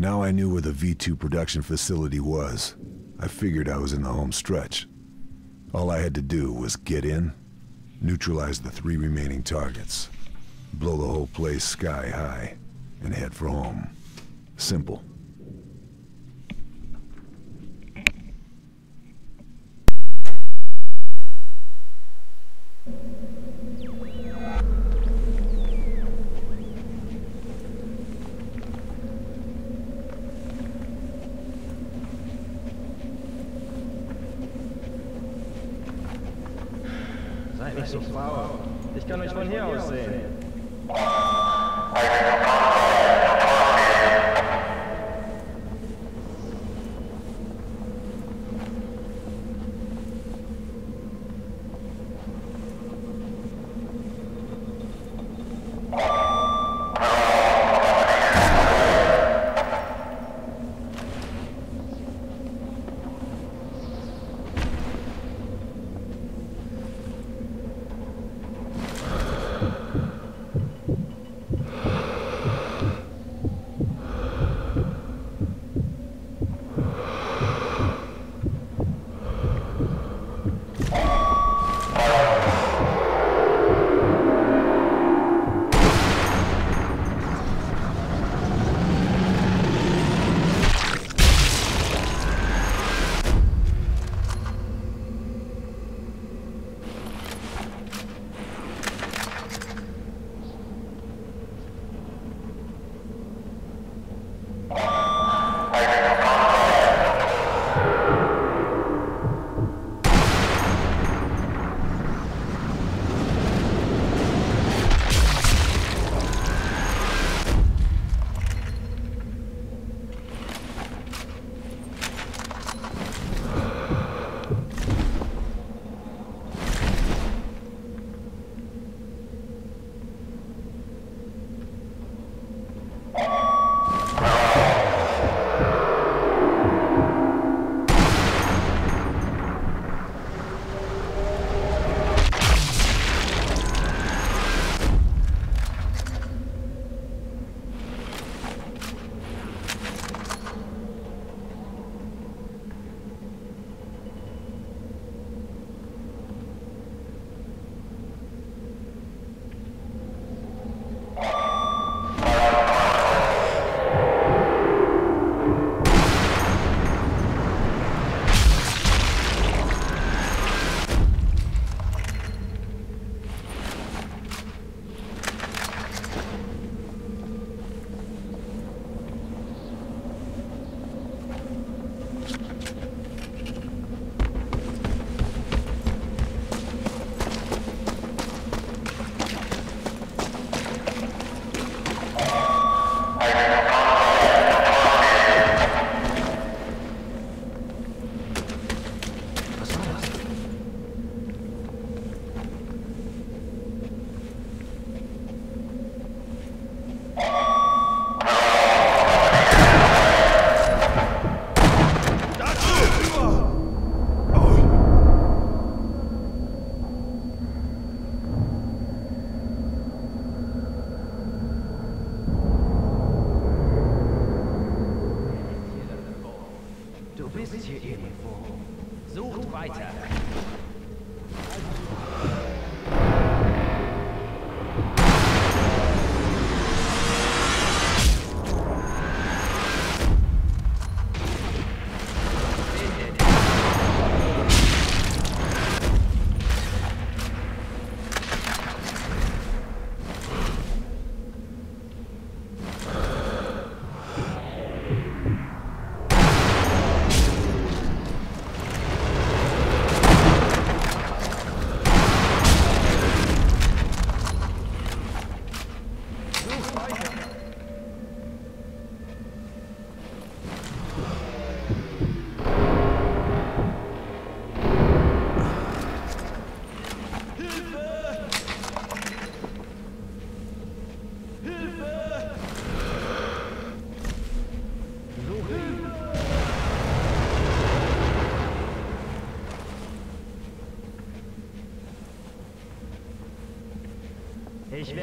Now I knew where the V2 production facility was. I figured I was in the home stretch. All I had to do was get in, neutralize the three remaining targets, blow the whole place sky high, and head for home. Simple.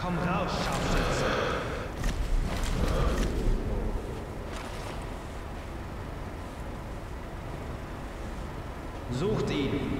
Komm raus, Scharfschütze. Sucht ihn.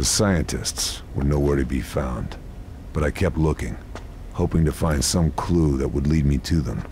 The scientists were nowhere to be found, but I kept looking, hoping to find some clue that would lead me to them.